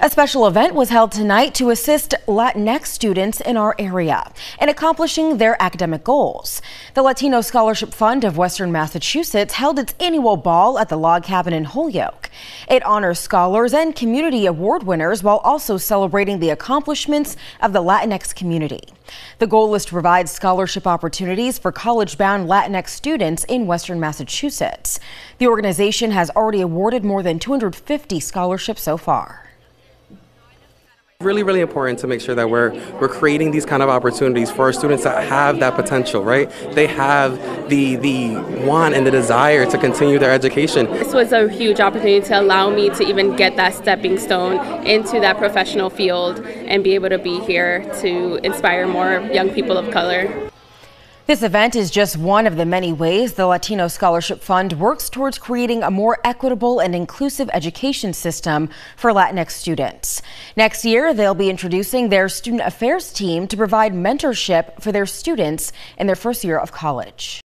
A special event was held tonight to assist Latinx students in our area in accomplishing their academic goals. The Latino Scholarship Fund of Western Massachusetts held its annual ball at the Log Cabin in Holyoke. It honors scholars and community award winners while also celebrating the accomplishments of the Latinx community. The goal is to provide scholarship opportunities for college-bound Latinx students in Western Massachusetts. The organization has already awarded more than 250 scholarships so far really really important to make sure that we're we're creating these kind of opportunities for our students that have that potential right? They have the the want and the desire to continue their education. This was a huge opportunity to allow me to even get that stepping stone into that professional field and be able to be here to inspire more young people of color. This event is just one of the many ways the Latino Scholarship Fund works towards creating a more equitable and inclusive education system for Latinx students. Next year, they'll be introducing their student affairs team to provide mentorship for their students in their first year of college.